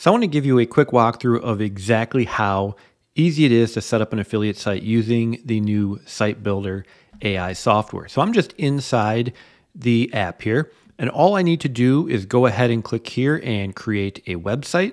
So I want to give you a quick walkthrough of exactly how easy it is to set up an affiliate site using the new Site Builder AI software. So I'm just inside the app here, and all I need to do is go ahead and click here and create a website.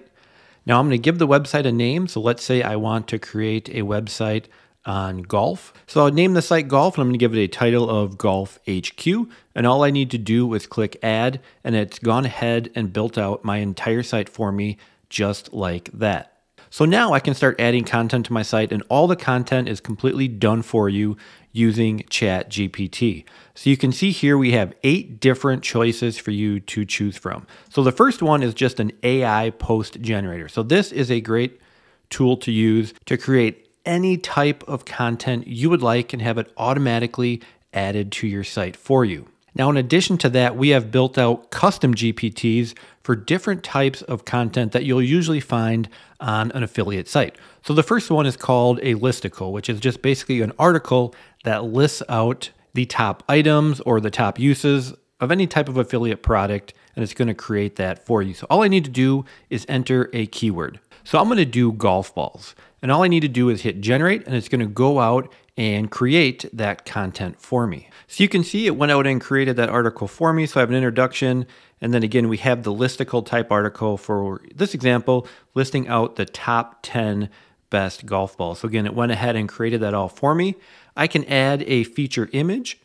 Now I'm going to give the website a name. So let's say I want to create a website on golf. So I'll name the site golf and I'm going to give it a title of Golf HQ. And all I need to do is click add and it's gone ahead and built out my entire site for me just like that. So now I can start adding content to my site and all the content is completely done for you using ChatGPT. So you can see here we have eight different choices for you to choose from. So the first one is just an AI post generator. So this is a great tool to use to create any type of content you would like and have it automatically added to your site for you. Now, in addition to that, we have built out custom GPTs for different types of content that you'll usually find on an affiliate site. So the first one is called a listicle, which is just basically an article that lists out the top items or the top uses of any type of affiliate product, and it's going to create that for you. So all I need to do is enter a keyword. So I'm going to do golf balls. And all I need to do is hit generate and it's going to go out and create that content for me. So you can see it went out and created that article for me. So I have an introduction. And then again, we have the listicle type article for this example, listing out the top 10 best golf balls. So again, it went ahead and created that all for me. I can add a feature image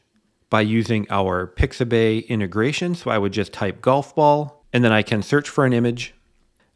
by using our Pixabay integration. So I would just type golf ball and then I can search for an image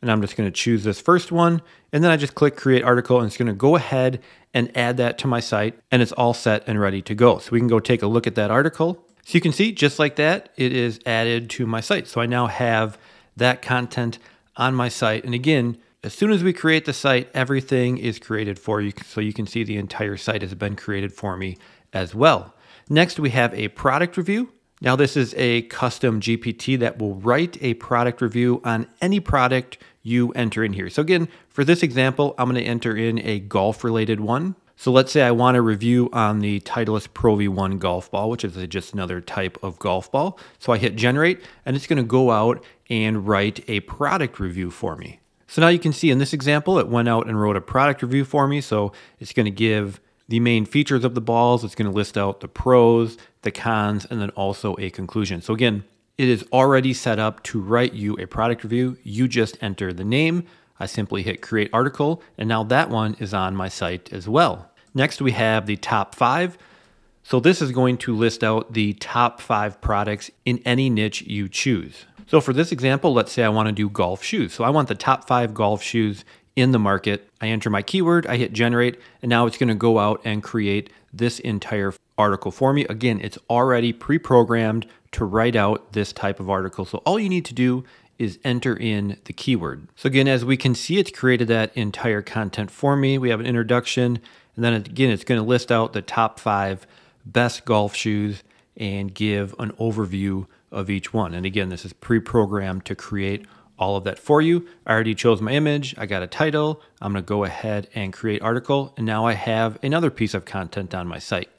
and I'm just going to choose this first one. And then I just click create article and it's going to go ahead and add that to my site and it's all set and ready to go. So we can go take a look at that article. So you can see just like that, it is added to my site. So I now have that content on my site. And again, as soon as we create the site, everything is created for you. So you can see the entire site has been created for me as well. Next, we have a product review. Now, this is a custom GPT that will write a product review on any product you enter in here. So again, for this example, I'm going to enter in a golf related one. So let's say I want a review on the Titleist Pro V1 golf ball, which is just another type of golf ball. So I hit generate and it's going to go out and write a product review for me. So now you can see in this example, it went out and wrote a product review for me. So it's going to give the main features of the balls. It's going to list out the pros, the cons, and then also a conclusion. So again, it is already set up to write you a product review. You just enter the name. I simply hit create article, and now that one is on my site as well. Next, we have the top five. So this is going to list out the top five products in any niche you choose. So for this example, let's say I want to do golf shoes. So I want the top five golf shoes in the market. I enter my keyword, I hit generate, and now it's going to go out and create this entire article for me. Again, it's already pre-programmed to write out this type of article. So all you need to do is enter in the keyword. So again, as we can see, it's created that entire content for me. We have an introduction, and then again, it's going to list out the top five best golf shoes and give an overview of each one. And again, this is pre-programmed to create all of that for you. I already chose my image. I got a title. I'm going to go ahead and create article. And now I have another piece of content on my site.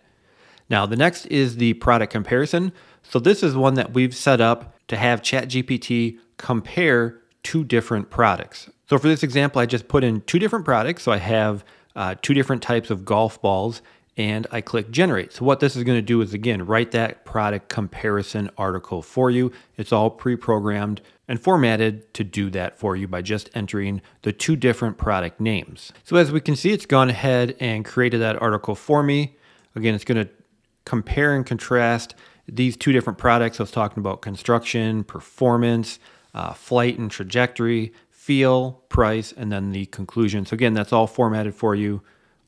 Now, the next is the product comparison. So this is one that we've set up to have ChatGPT compare two different products. So for this example, I just put in two different products. So I have uh, two different types of golf balls and I click generate. So what this is going to do is again, write that product comparison article for you. It's all pre-programmed and formatted to do that for you by just entering the two different product names. So as we can see, it's gone ahead and created that article for me. Again, it's going to compare and contrast these two different products. I was talking about construction, performance, uh, flight and trajectory, feel, price, and then the conclusion. So again, that's all formatted for you.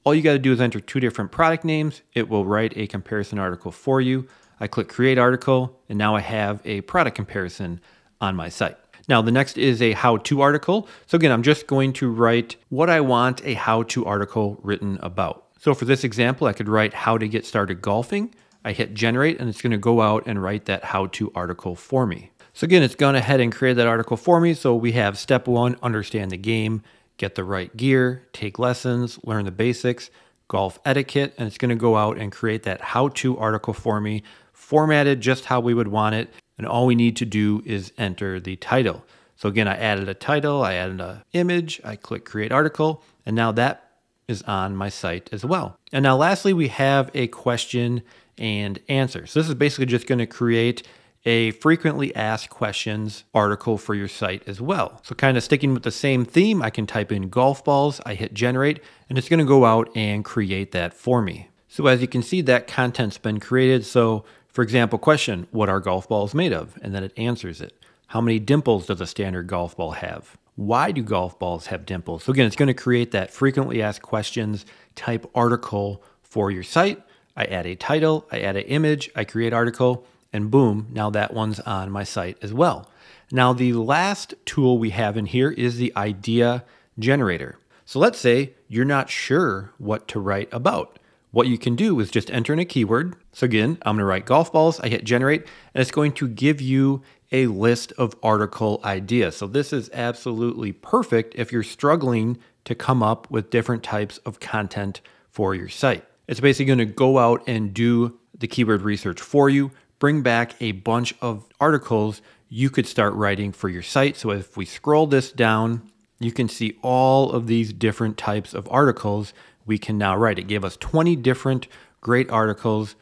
All you got to do is enter two different product names. It will write a comparison article for you. I click create article, and now I have a product comparison on my site. Now, the next is a how to article. So, again, I'm just going to write what I want a how to article written about. So, for this example, I could write how to get started golfing. I hit generate and it's going to go out and write that how to article for me. So again, it's gone ahead and created that article for me. So we have step one, understand the game, get the right gear, take lessons, learn the basics, golf etiquette, and it's going to go out and create that how to article for me, formatted just how we would want it. And all we need to do is enter the title. So again, I added a title, I added an image, I click create article, and now that is on my site as well. And now lastly, we have a question and answer. So this is basically just going to create a frequently asked questions article for your site as well. So kind of sticking with the same theme, I can type in golf balls, I hit generate, and it's going to go out and create that for me. So as you can see, that content's been created. So for example, question, what are golf balls made of? And then it answers it. How many dimples does a standard golf ball have? Why do golf balls have dimples? So again, it's going to create that frequently asked questions type article for your site. I add a title, I add an image, I create article, and boom, now that one's on my site as well. Now the last tool we have in here is the idea generator. So let's say you're not sure what to write about. What you can do is just enter in a keyword. So again, I'm gonna write golf balls, I hit generate, and it's going to give you a list of article ideas. So this is absolutely perfect if you're struggling to come up with different types of content for your site. It's basically going to go out and do the keyword research for you, bring back a bunch of articles you could start writing for your site. So if we scroll this down, you can see all of these different types of articles we can now write. It gave us 20 different great articles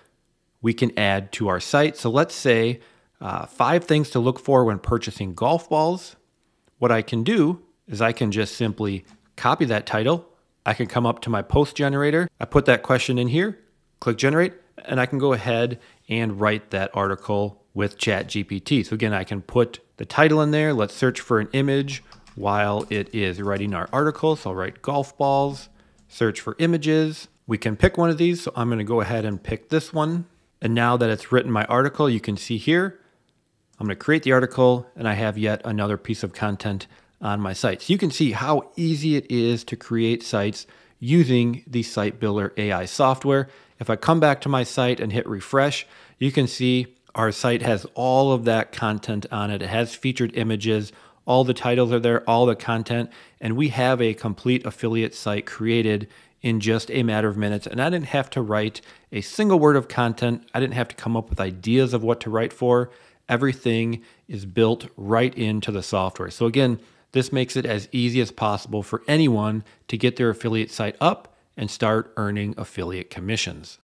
we can add to our site. So let's say uh, five things to look for when purchasing golf balls. What I can do is I can just simply copy that title, I can come up to my post generator. I put that question in here, click generate, and I can go ahead and write that article with ChatGPT. So again, I can put the title in there. Let's search for an image while it is writing our article. So I'll write golf balls, search for images. We can pick one of these. So I'm going to go ahead and pick this one. And now that it's written my article, you can see here, I'm going to create the article and I have yet another piece of content on my site. So you can see how easy it is to create sites using the Site Builder AI software. If I come back to my site and hit refresh, you can see our site has all of that content on it. It has featured images, all the titles are there, all the content, and we have a complete affiliate site created in just a matter of minutes. And I didn't have to write a single word of content. I didn't have to come up with ideas of what to write for. Everything is built right into the software. So again, this makes it as easy as possible for anyone to get their affiliate site up and start earning affiliate commissions.